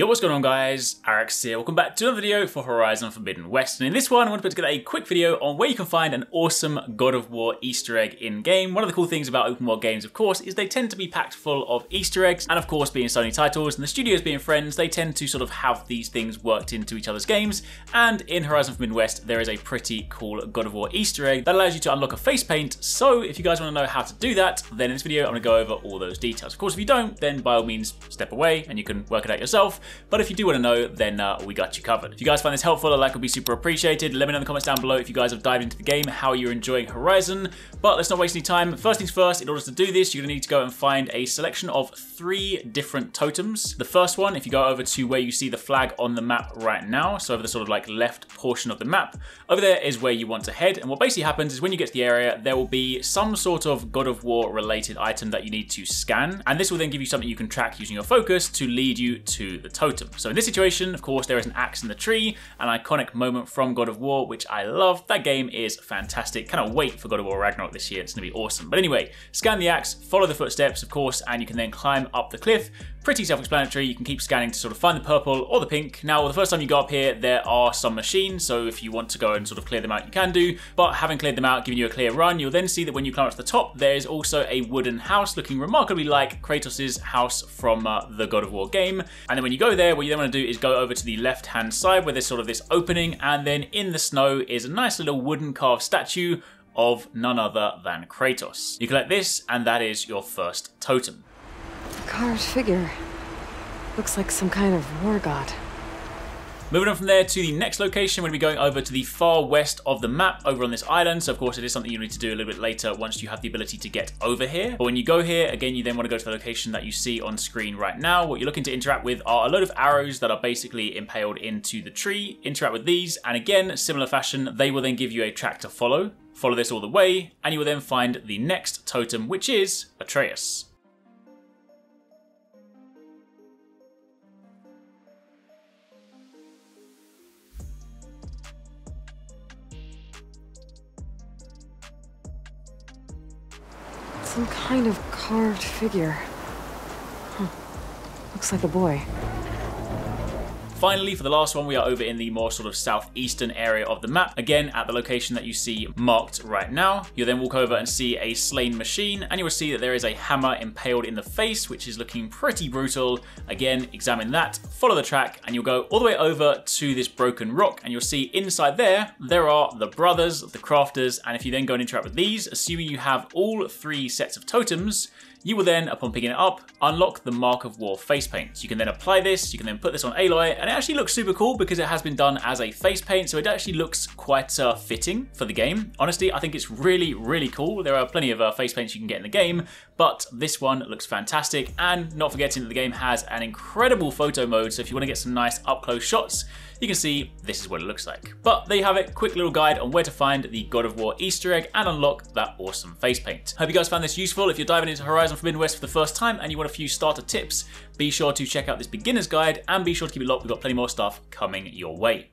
Yo, what's going on guys? Arekkz here. Welcome back to another video for Horizon Forbidden West. And in this one, I want to put together a quick video on where you can find an awesome God of War Easter egg in-game. One of the cool things about open world games, of course, is they tend to be packed full of Easter eggs. And of course, being Sony titles and the studios being friends, they tend to sort of have these things worked into each other's games. And in Horizon Forbidden West, there is a pretty cool God of War Easter egg that allows you to unlock a face paint. So if you guys want to know how to do that, then in this video, I'm going to go over all those details. Of course, if you don't, then by all means, step away and you can work it out yourself. But if you do want to know, then uh, we got you covered. If you guys find this helpful, a like would be super appreciated. Let me know in the comments down below if you guys have dived into the game, how you're enjoying Horizon. But let's not waste any time. First things first, in order to do this, you're going to need to go and find a selection of three different totems. The first one, if you go over to where you see the flag on the map right now, so over the sort of like left portion of the map, over there is where you want to head. And what basically happens is when you get to the area, there will be some sort of God of War related item that you need to scan. And this will then give you something you can track using your focus to lead you to the totem. So in this situation, of course, there is an axe in the tree, an iconic moment from God of War, which I love. That game is fantastic. Cannot wait for God of War Ragnarok this year. It's going to be awesome. But anyway, scan the axe, follow the footsteps, of course, and you can then climb up the cliff. Pretty self-explanatory. You can keep scanning to sort of find the purple or the pink. Now, the first time you go up here, there are some machines, so if you want to go and sort of clear them out, you can do. But having cleared them out, giving you a clear run, you'll then see that when you climb up to the top, there is also a wooden house looking remarkably like Kratos' house from uh, the God of War game. And then when you go there, what you then want to do is go over to the left-hand side where there's sort of this opening, and then in the snow is a nice little wooden carved statue of none other than Kratos. You collect this, and that is your first totem. The carved figure. Looks like some kind of war god. Moving on from there to the next location, we're going to be going over to the far west of the map over on this island. So of course it is something you need to do a little bit later once you have the ability to get over here. But when you go here, again, you then want to go to the location that you see on screen right now. What you're looking to interact with are a load of arrows that are basically impaled into the tree. Interact with these, and again, similar fashion, they will then give you a track to follow. Follow this all the way, and you will then find the next totem, which is Atreus. Some kind of carved figure. Huh. Looks like a boy. Finally, for the last one, we are over in the more sort of southeastern area of the map. Again, at the location that you see marked right now. You'll then walk over and see a slain machine, and you will see that there is a hammer impaled in the face, which is looking pretty brutal. Again, examine that, follow the track, and you'll go all the way over to this broken rock, and you'll see inside there, there are the brothers, the crafters, and if you then go and interact with these, assuming you have all three sets of totems, you will then, upon picking it up, unlock the Mark of War face paint. You can then apply this, you can then put this on Aloy, and it actually looks super cool because it has been done as a face paint, so it actually looks quite uh, fitting for the game. Honestly, I think it's really, really cool. There are plenty of uh, face paints you can get in the game, but this one looks fantastic, and not forgetting that the game has an incredible photo mode, so if you want to get some nice up-close shots, you can see this is what it looks like. But there you have it, quick little guide on where to find the God of War Easter egg and unlock that awesome face paint. Hope you guys found this useful. If you're diving into Horizon Forbidden West for the first time and you want a few starter tips, be sure to check out this beginner's guide and be sure to keep it locked. We've got plenty more stuff coming your way.